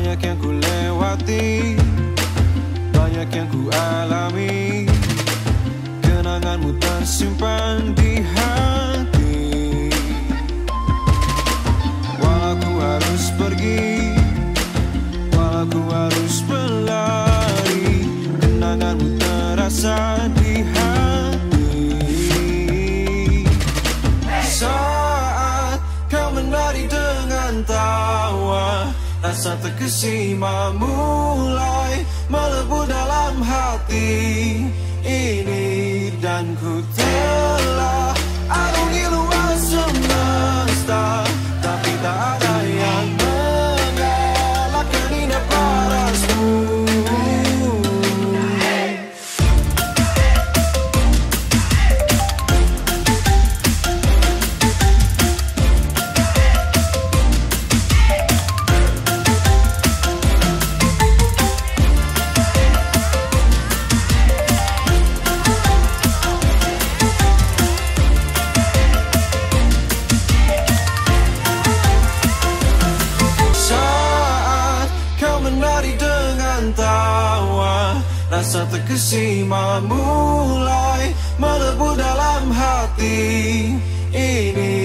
Banyak yang ku lewati Banyak yang ku alami Kenanganmu tersimpan di hati. Walau ku harus pergi Walau ku harus berlari Kenanganmu terasa di hati. Saat kau menari dengan tawa Rasa terkesima mulai melebu dalam hati ini Dan ku Rasa terkesima mulai melebu dalam hati ini